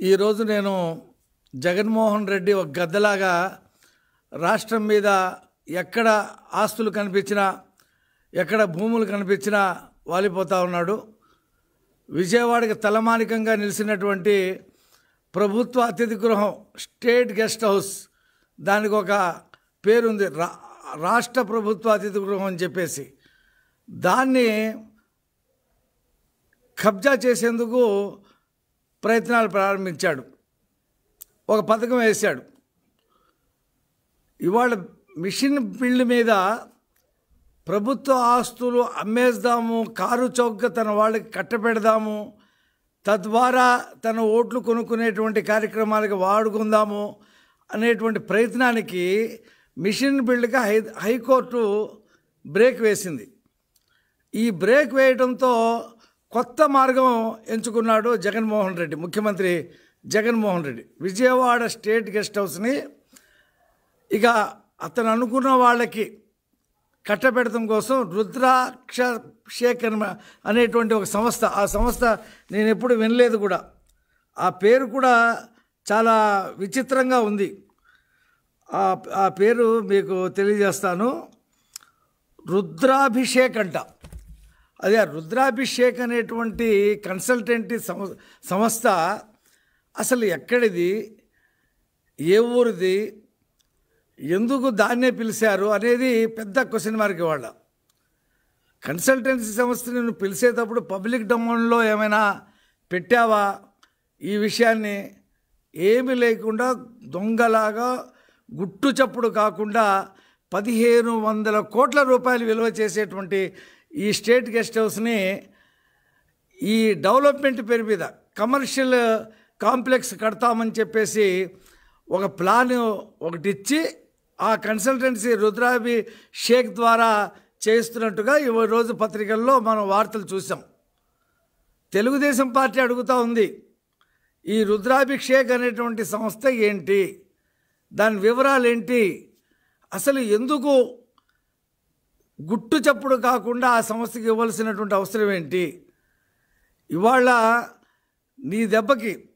ఈరోజు నేను జగన్మోహన్ రెడ్డి ఒక గద్దలాగా రాష్ట్రం మీద ఎక్కడ ఆస్తులు కనిపించినా ఎక్కడ భూములు కనిపించినా వాలిపోతూ ఉన్నాడు. విజయవాడకి తలమానికంగా నిలిచినటువంటి ప్రభుత్వ అతిథి గృహం స్టేట్ గెస్ట్ హౌస్. దానికి ఒక పేరుంది రా రాష్ట్ర ప్రభుత్వ అతిథి గృహం అని చెప్పేసి. దాన్ని కబ్జా చేసేందుకు ప్రయత్నాలు ప్రారంభించాడు. ఒక పథకం వేశాడు. ఇవాళ మిషన్ బిల్డ్ మీద ప్రభుత్వ ఆస్తులు అమ్మేద్దాము కారు చౌక తన వాళ్ళకి కట్టపెడదాము తద్వారా తన ఓట్లు కొనుక్కునేటువంటి కార్యక్రమాలకు వాడుకుందాము అనేటువంటి ప్రయత్నానికి మిషన్ బిల్డ్గా హై హైకోర్టు బ్రేక్ వేసింది. ఈ బ్రేక్ వేయడంతో కొత్త మార్గం ఎంచుకున్నాడు జగన్మోహన్ రెడ్డి ముఖ్యమంత్రి జగన్మోహన్ రెడ్డి. విజయవాడ స్టేట్ గెస్ట్ హౌస్ని ఇక అతను అనుకున్న వాళ్ళకి కట్టబెడతం కోసం రుద్రాక్ష అనేటువంటి ఒక సంస్థ ఆ సంస్థ నేను ఎప్పుడు వినలేదు కూడా. ఆ పేరు కూడా చాలా విచిత్రంగా ఉంది. ఆ పేరు మీకు తెలియజేస్తాను. రుద్రాభిషేక్ అంట. అదే ఆ రుద్రాభిషేక్ అనేటువంటి కన్సల్టెంట్ సంస్థ సంస్థ అసలు ఎక్కడిది? ఏ ఊరిది? ఎందుకు దాన్నే పిలిచారు? అనేది పెద్ద క్వశ్చన్ మార్క్ ఇవాళ. కన్సల్టెన్సీ సంస్థ నేను పిలిచేటప్పుడు పబ్లిక్ డొమైన్లో ఏమైనా పెట్టావా? ఈ విషయాన్ని ఏమీ లేకుండా దొంగలాగా గుట్టు చప్పుడు కాకుండా పదిహేను వందల కోట్ల రూపాయలు విలువ చేసేటువంటి ఈ స్టేట్ గెస్ట్ హౌస్ని ఈ డెవలప్మెంట్ పేరు మీద కమర్షియల్ కాంప్లెక్స్ కడతామని చెప్పేసి ఒక ప్లాన్ ఒకటి ఇచ్చి ఆ కన్సల్టెన్సీ రుద్రాభి షేక్ ద్వారా చేస్తున్నట్టుగా ఈ రోజు పత్రికల్లో మనం వార్తలు చూసాం తెలుగుదేశం పార్టీ అడుగుతూ ఉంది ఈ రుద్రాభిషేక్ అనేటువంటి సంస్థ ఏంటి? దాని వివరాలు ఏంటి అసలు ఎందుకు గుట్టు చప్పుడు కాకుండా ఆ సంస్థకి ఇవ్వాల్సినటువంటి అవసరం ఏంటి? ఇవాళ నీ దెబ్బకి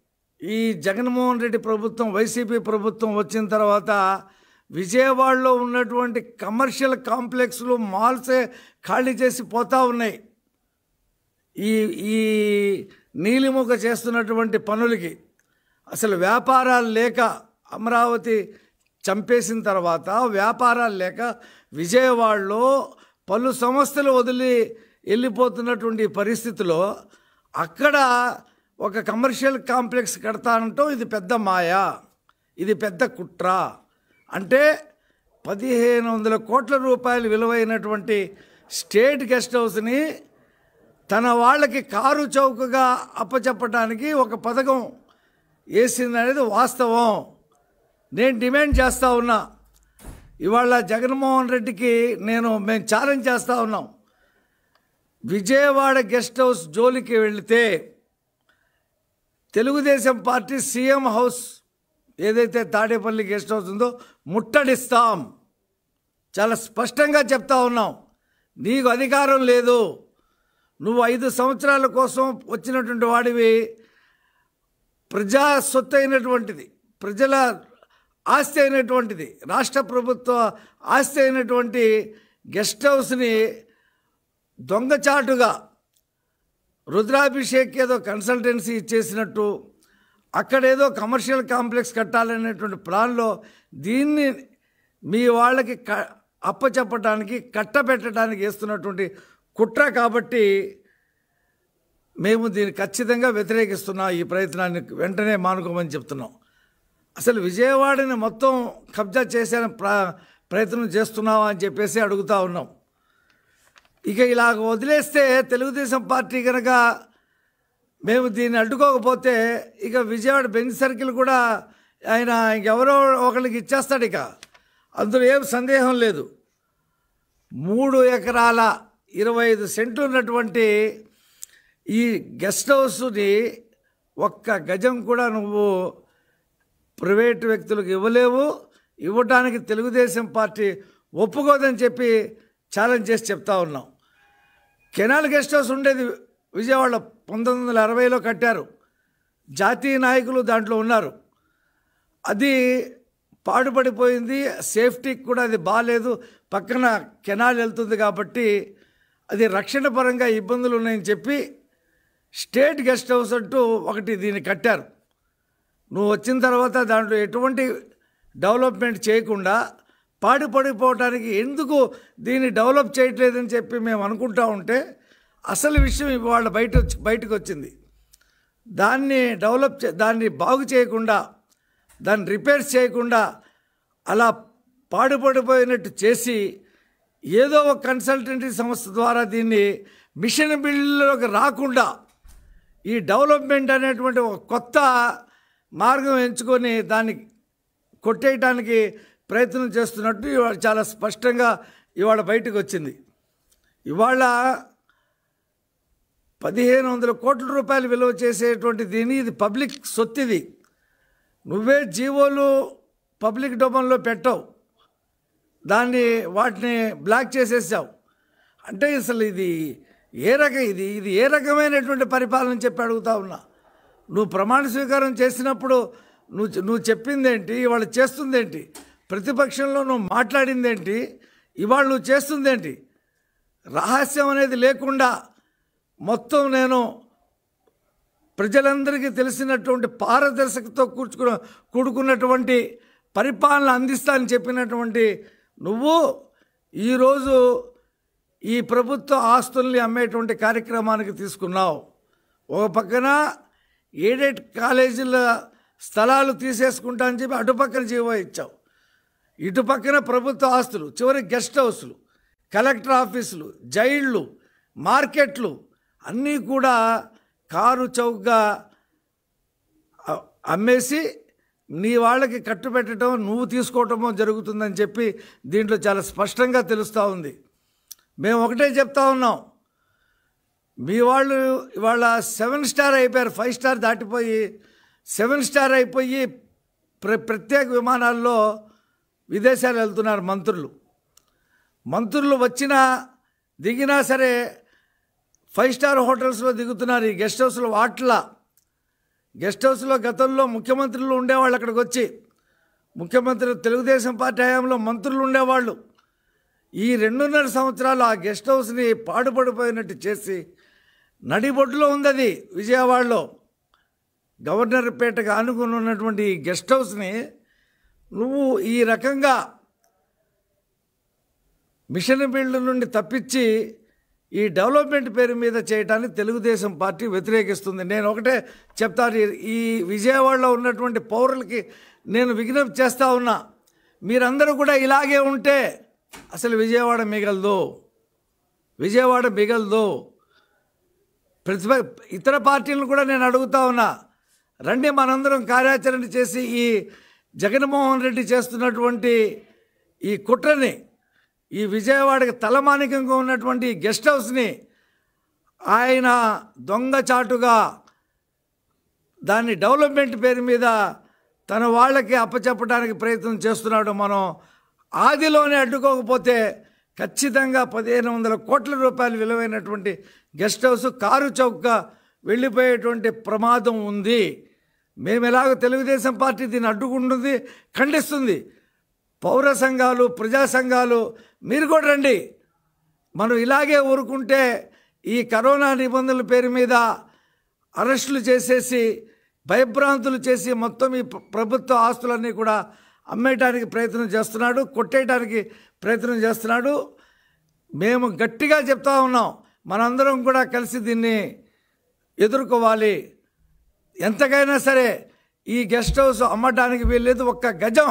ఈ జగన్మోహన్ రెడ్డి ప్రభుత్వం వైసీపీ ప్రభుత్వం వచ్చిన తర్వాత విజయవాడలో ఉన్నటువంటి కమర్షియల్ కాంప్లెక్స్లు మాల్సే ఖాళీ చేసి పోతూ ఉన్నాయి. ఈ ఈ నీలిముఖ చేస్తున్నటువంటి పనులకి అసలు వ్యాపారాలు లేక అమరావతి చంపేసిన తర్వాత వ్యాపారాలు లేక విజయవాడలో పలు సంస్థలు వదిలి వెళ్ళిపోతున్నటువంటి పరిస్థితిలో అక్కడ ఒక కమర్షియల్ కాంప్లెక్స్ కడతానంటో ఇది పెద్ద మాయ ఇది పెద్ద కుట్ర. అంటే పదిహేను వందల కోట్ల రూపాయలు విలువైనటువంటి స్టేట్ గెస్ట్ హౌస్ని తన వాళ్ళకి కారు చౌకగా అప్పచెప్పడానికి ఒక పథకం వేసింది అనేది వాస్తవం. నేను డిమాండ్ చేస్తూ ఉన్నా. ఇవాళ జగన్మోహన్ రెడ్డికి నేను మేము ఛాలెంజ్ చేస్తూ ఉన్నాం. విజయవాడ గెస్ట్ హౌస్ జోలికి వెళితే తెలుగుదేశం పార్టీ సీఎం హౌస్ ఏదైతే తాడేపల్లి గెస్ట్ హౌస్ ఉందో ముట్టడిస్తాం. చాలా స్పష్టంగా చెప్తా ఉన్నాం. నీకు అధికారం లేదు. నువ్వు ఐదు సంవత్సరాల కోసం వచ్చినటువంటి వాడివి. ప్రజా సొత్తు అయినటువంటిది. ప్రజల ఆస్తి అయినటువంటిది రాష్ట్ర ప్రభుత్వ ఆస్తి అయినటువంటి గెస్ట్ హౌస్ని దొంగచాటుగా రుద్రాభిషేక్ ఏదో కన్సల్టెన్సీ ఇచ్చేసినట్టు అక్కడేదో కమర్షియల్ కాంప్లెక్స్ కట్టాలనేటువంటి ప్లాన్లో దీన్ని మీ వాళ్ళకి క అప్పచెప్పడానికి కట్టబెట్టడానికి వేస్తున్నటువంటి కుట్ర కాబట్టి మేము దీన్ని ఖచ్చితంగా వ్యతిరేకిస్తున్నాం ఈ ప్రయత్నాన్ని వెంటనే మానుకోమని చెప్తున్నాం. అసలు విజయవాడని మొత్తం కబ్జా చేసే ప్ర ప్రయత్నం చేస్తున్నావా అని చెప్పేసి అడుగుతూ ఉన్నాం. ఇక ఇలా వదిలేస్తే తెలుగుదేశం పార్టీ కనుక మేము దీన్ని అడ్డుకోకపోతే ఇక విజయవాడ బెంచ్ సర్కిల్ కూడా ఆయన ఇంకెవరో ఒకరికి ఇచ్చేస్తాడు ఇక. అందులో ఏం సందేహం లేదు. మూడు ఎకరాల ఇరవై ఐదు సెంట్లు ఉన్నటువంటి ఈ గెస్ట్ హౌస్ని ఒక్క గజం కూడా నువ్వు ప్రైవేటు వ్యక్తులకు ఇవ్వలేవు. ఇవ్వడానికి తెలుగుదేశం పార్టీ ఒప్పుకోదని చెప్పి ఛాలెంజ్ చేసి చెప్తా ఉన్నాం. కెనాల్ గెస్ట్ హౌస్ ఉండేది విజయవాడలో పంతొమ్మిది వందల అరవైలో కట్టారు. జాతీయ నాయకులు దాంట్లో ఉన్నారు. అది పాడుపడిపోయింది. సేఫ్టీకి కూడా అది బాగాలేదు పక్కన కెనాల్ వెళ్తుంది కాబట్టి అది రక్షణ పరంగా ఇబ్బందులు ఉన్నాయని చెప్పి స్టేట్ గెస్ట్ హౌస్ అంటూ ఒకటి దీన్ని కట్టారు. నువ్వు వచ్చిన తర్వాత దాంట్లో ఎటువంటి డెవలప్మెంట్ చేయకుండా పాడుపడిపోవటానికి ఎందుకు దీన్ని డెవలప్ చేయట్లేదని చెప్పి మేము అనుకుంటా ఉంటే అసలు విషయం ఇవాళ బయట బయటకు వచ్చింది. దాన్ని డెవలప్ చే దాన్ని బాగు చేయకుండా దాన్ని రిపేర్స్ చేయకుండా అలా పాడుపడిపోయినట్టు చేసి ఏదో ఒక కన్సల్టెంటీ సంస్థ ద్వారా దీన్ని మిషన్ బిల్లులోకి రాకుండా ఈ డెవలప్మెంట్ అనేటువంటి ఒక కొత్త మార్గం ఎంచుకొని దాన్ని కొట్టేయటానికి ప్రయత్నం చేస్తున్నట్టు ఇవాళ చాలా స్పష్టంగా ఇవాళ బయటకు వచ్చింది. ఇవాళ పదిహేను వందల కోట్ల రూపాయలు విలువ చేసేటువంటి దీని ఇది పబ్లిక్ సొత్తిది. నువ్వే జీవోలు పబ్లిక్ డొమైన్లో పెట్టావు. దాన్ని వాటిని బ్లాక్ చేసేసావు. అంటే అసలు ఇది ఏ రకం ఇది ఇది ఏ రకమైనటువంటి పరిపాలన చెప్పి అడుగుతా ఉన్నా. నువ్వు ప్రమాణ స్వీకారం చేసినప్పుడు నువ్వు నువ్వు చెప్పిందేంటి? ఇవాళ చేస్తుందేంటి? ప్రతిపక్షంలో నువ్వు మాట్లాడిందేంటి? ఇవాళ నువ్వు చేస్తుందేంటి? రహస్యం అనేది లేకుండా మొత్తం నేను ప్రజలందరికీ తెలిసినటువంటి పారదర్శకతో కూర్చుకున్న కూడుకున్నటువంటి పరిపాలన అందిస్తానని చెప్పినటువంటి నువ్వు ఈరోజు ఈ ప్రభుత్వ ఆస్తుల్ని అమ్మేటువంటి కార్యక్రమానికి తీసుకున్నావు. ఒక పక్కన ఎయిడెడ్ కాలేజీల స్థలాలు తీసేసుకుంటా అని చెప్పి అటుపక్కన జీవో ఇచ్చావు. ఇటుపక్కన ప్రభుత్వ ఆస్తులు చివరి గెస్ట్ హౌస్లు కలెక్టర్ ఆఫీసులు జైళ్ళు మార్కెట్లు అన్నీ కూడా కారు చౌకగా అమ్మేసి నీ వాళ్ళకి కట్టుబెట్టడం నువ్వు తీసుకోవటమో జరుగుతుందని చెప్పి దీంట్లో చాలా స్పష్టంగా తెలుస్తూ ఉంది. మేము ఒకటే చెప్తా ఉన్నాం. మీ వాళ్ళు ఇవాళ సెవెన్ స్టార్ అయిపోయారు ఫైవ్ స్టార్ దాటిపోయి సెవెన్ స్టార్ అయిపోయి ప్ర ప్రత్యేక విమానాల్లో విదేశాలు వెళ్తున్నారు మంత్రులు. మంత్రులు వచ్చినా దిగినా సరే ఫైవ్ స్టార్ హోటల్స్లో దిగుతున్నారు ఈ గెస్ట్ హౌస్లో వాట్ల. గెస్ట్ హౌస్లో గతంలో ముఖ్యమంత్రులు ఉండేవాళ్ళు అక్కడికి వచ్చి ముఖ్యమంత్రి తెలుగుదేశం పార్టీ హయాంలో మంత్రులు ఉండేవాళ్ళు. ఈ రెండున్నర సంవత్సరాలు ఆ గెస్ట్ హౌస్ని పాడుపడిపోయినట్టు చేసి నడిబొడ్డులో ఉంది అది విజయవాడలో. గవర్నర్ పేటకు ఆనుకుని ఉన్నటువంటి గెస్ట్ హౌస్ని నువ్వు ఈ రకంగా మిషన్ బిల్డ్ నుండి తప్పించి ఈ డెవలప్మెంట్ పేరు మీద చేయటాన్ని తెలుగుదేశం పార్టీ వ్యతిరేకిస్తుంది. నేను ఒకటే చెప్తాను ఈ- విజయవాడలో ఉన్నటువంటి పౌరులకి నేను విజ్ఞప్తి చేస్తూ ఉన్నా మీరందరూ కూడా ఇలాగే ఉంటే అసలు విజయవాడ మిగలదు. విజయవాడ మిగలదు. ప్రతిప ఇతర పార్టీలను కూడా నేను అడుగుతా ఉన్నా. రండి మనందరం కార్యాచరణ చేసి ఈ జగన్మోహన్ రెడ్డి చేస్తున్నటువంటి ఈ కుట్రని ఈ విజయవాడకి తలమానికంగా ఉన్నటువంటి గెస్ట్ హౌస్ని ఆయన దొంగచాటుగా దాన్ని డెవలప్మెంట్ పేరు మీద తన వాళ్ళకి అప్పచెప్పడానికి ప్రయత్నం చేస్తున్నాడు మనం. ఆదిలోనే అడ్డుకోకపోతే ఖచ్చితంగా పదిహేను వందల కోట్ల రూపాయలు విలువైనటువంటి గెస్ట్ హౌస్ కారు చౌక వెళ్ళిపోయేటువంటి ప్రమాదం ఉంది. మేము ఎలాగో తెలుగుదేశం పార్టీ దీన్ని అడ్డుకుంటుంది? ఖండిస్తుంది. పౌర సంఘాలు ప్రజా సంఘాలు మీరు కూడా రండి. మనం ఇలాగే ఊరుకుంటే ఈ కరోనా నిబంధనల పేరు మీద అరెస్టులు చేసేసి భయభ్రాంతులు చేసి మొత్తం ఈ ప్రభుత్వ ఆస్తులన్నీ కూడా అమ్మేయటానికి ప్రయత్నం చేస్తున్నాడు కొట్టేయడానికి ప్రయత్నం చేస్తున్నాడు. మేము గట్టిగా చెప్తా ఉన్నాం. మనందరం కూడా కలిసి దీన్ని ఎదుర్కోవాలి. ఎంతకైనా సరే ఈ గెస్ట్ హౌస్ అమ్మటానికి వీల్లేదు. ఒక్క గజం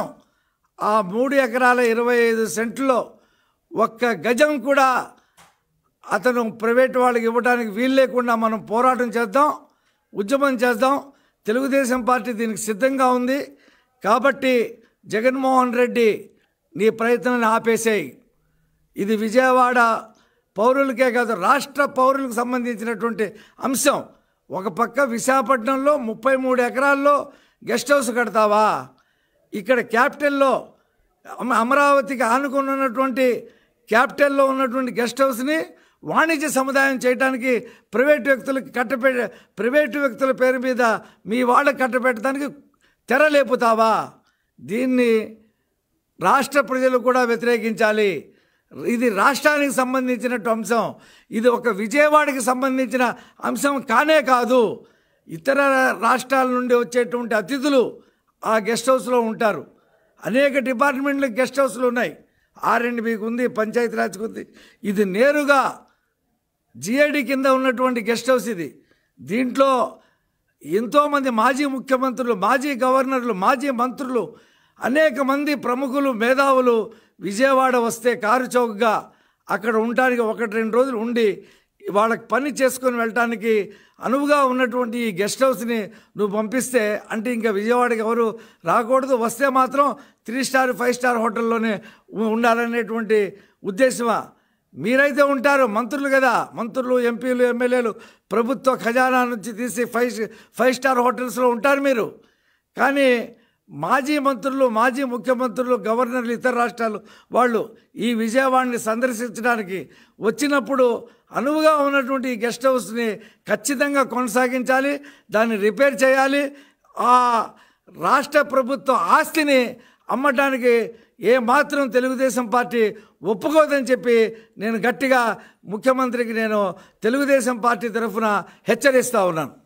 ఆ మూడు ఎకరాల ఇరవై ఐదు సెంట్లో ఒక్క గజం కూడా అతను ప్రైవేట్ వాళ్ళకి ఇవ్వడానికి వీలు లేకుండా మనం పోరాటం చేద్దాం ఉద్యమం చేద్దాం. తెలుగుదేశం పార్టీ దీనికి సిద్ధంగా ఉంది. కాబట్టి జగన్మోహన్ రెడ్డి నీ ప్రయత్నాన్ని ఆపేసేయి. ఇది విజయవాడ పౌరులకే కాదు రాష్ట్ర పౌరులకు సంబంధించినటువంటి అంశం. ఒక పక్క విశాఖపట్నంలో ముప్పై మూడు ఎకరాల్లో గెస్ట్ హౌస్ కడతావా? ఇక్కడ క్యాపిటల్లో అమరావతికి ఆనుకుని ఉన్నటువంటి క్యాపిటల్లో ఉన్నటువంటి గెస్ట్ హౌస్ని వాణిజ్య సముదాయం చేయడానికి ప్రైవేటు వ్యక్తులకి కట్టపె ప్రైవేటు వ్యక్తుల పేరు మీద మీ వాళ్ళకి కట్టపెట్టడానికి తెరలేపుతావా? దీన్ని రాష్ట్ర ప్రజలు కూడా వ్యతిరేకించాలి. ఇది రాష్ట్రానికి సంబంధించినట్టు అంశం. ఇది ఒక విజయవాడకి సంబంధించిన అంశం కానే కాదు. ఇతర రాష్ట్రాల నుండి వచ్చేటువంటి అతిథులు ఆ గెస్ట్ హౌస్లో ఉంటారు. అనేక డిపార్ట్మెంట్లు గెస్ట్ హౌస్లు ఉన్నాయి. ఆర్ ఉంది పంచాయతీరాజ్కి ఉంది. ఇది నేరుగా జిఐడి కింద ఉన్నటువంటి గెస్ట్ హౌస్ ఇది. దీంట్లో ఎంతోమంది మాజీ ముఖ్యమంత్రులు మాజీ గవర్నర్లు మాజీ మంత్రులు అనేక మంది ప్రముఖులు మేధావులు విజయవాడ వస్తే కారు చౌకగా అక్కడ ఉండటానికి ఒకటి రెండు రోజులు ఉండి వాళ్ళకి పని చేసుకొని వెళ్ళటానికి అనువుగా ఉన్నటువంటి ఈ గెస్ట్ హౌస్ని నువ్వు పంపిస్తే అంటే ఇంకా విజయవాడకి ఎవరు రాకూడదు. వస్తే మాత్రం త్రీ స్టార్ ఫైవ్ స్టార్ హోటల్లోనే ఉండాలనేటువంటి ఉద్దేశమా? మీరైతే ఉంటారు మంత్రులు కదా. మంత్రులు ఎంపీలు ఎమ్మెల్యేలు ప్రభుత్వ ఖజానా నుంచి తీసి ఫైవ్ ఫైవ్ స్టార్ హోటల్స్లో ఉంటారు మీరు. కానీ మాజీ మంత్రులు మాజీ ముఖ్యమంత్రులు గవర్నర్లు ఇతర రాష్ట్రాలు వాళ్ళు ఈ విజయవాడని సందర్శించడానికి వచ్చినప్పుడు అనువుగా ఉన్నటువంటి ఈ గెస్ట్ హౌస్ని ఖచ్చితంగా కొనసాగించాలి దాన్ని రిపేర్ చేయాలి. ఆ రాష్ట్ర ప్రభుత్వ ఆస్తిని అమ్మటానికి ఏ మాత్రం తెలుగుదేశం పార్టీ ఒప్పుకోదని చెప్పి నేను గట్టిగా ముఖ్యమంత్రికి నేను తెలుగుదేశం పార్టీ తరఫున హెచ్చరిస్తూ ఉన్నాను.